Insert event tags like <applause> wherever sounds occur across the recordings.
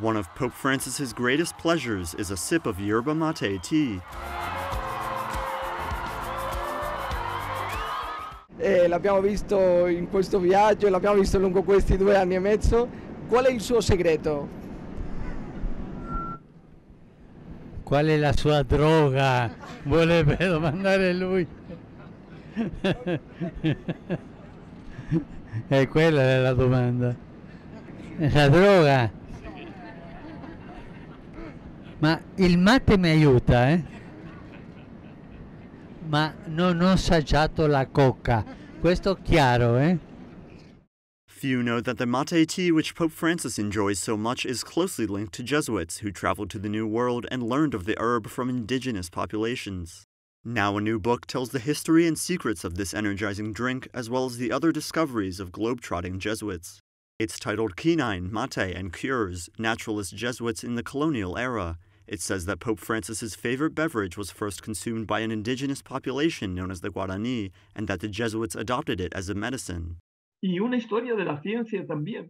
One of Pope Francis's greatest pleasures is a sip of yerba mate tea. Eh, l'abbiamo visto in questo viaggio, l'abbiamo visto lungo questi due anni e mezzo. Qual è il suo segreto? Qual è la sua droga? Vorrebbe domandare lui. è <laughs> quella la domanda. La droga. Ma il mate mi aiuta, eh? Ma non ho assaggiato la coca. Questo chiaro, eh? Few know that the mate tea which Pope Francis enjoys so much is closely linked to Jesuits who traveled to the New World and learned of the herb from indigenous populations. Now, a new book tells the history and secrets of this energizing drink, as well as the other discoveries of globe-trotting Jesuits. It's titled Quinine, Mate, and Cures Naturalist Jesuits in the Colonial Era. It says that Pope Francis's favorite beverage was first consumed by an indigenous population known as the Guarani, and that the Jesuits adopted it as a medicine.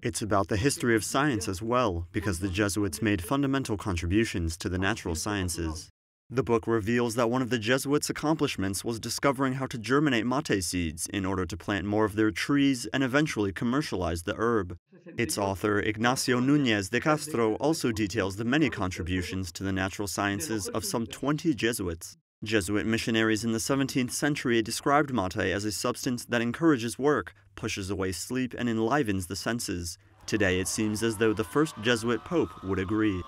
It's about the history of science as well, because the Jesuits made fundamental contributions to the natural sciences. The book reveals that one of the Jesuits' accomplishments was discovering how to germinate mate seeds in order to plant more of their trees and eventually commercialize the herb. Its author, Ignacio Nunez de Castro, also details the many contributions to the natural sciences of some 20 Jesuits. Jesuit missionaries in the 17th century described mate as a substance that encourages work, pushes away sleep, and enlivens the senses. Today, it seems as though the first Jesuit pope would agree.